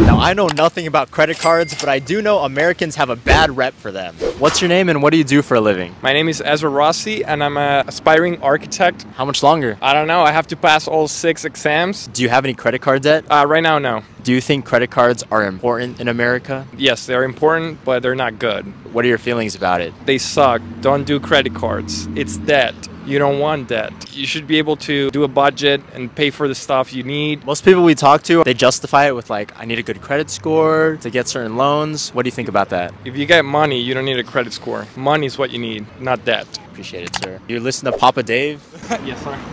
Now, I know nothing about credit cards, but I do know Americans have a bad rep for them. What's your name and what do you do for a living? My name is Ezra Rossi and I'm a aspiring architect. How much longer? I don't know, I have to pass all six exams. Do you have any credit card debt? Uh, right now, no. Do you think credit cards are important in America? Yes, they're important, but they're not good. What are your feelings about it? They suck. Don't do credit cards. It's debt. You don't want debt. You should be able to do a budget and pay for the stuff you need. Most people we talk to, they justify it with like, I need a good credit score to get certain loans. What do you think about that? If you get money, you don't need a credit score. Money is what you need, not debt. Appreciate it, sir. You listen to Papa Dave? yes, sir.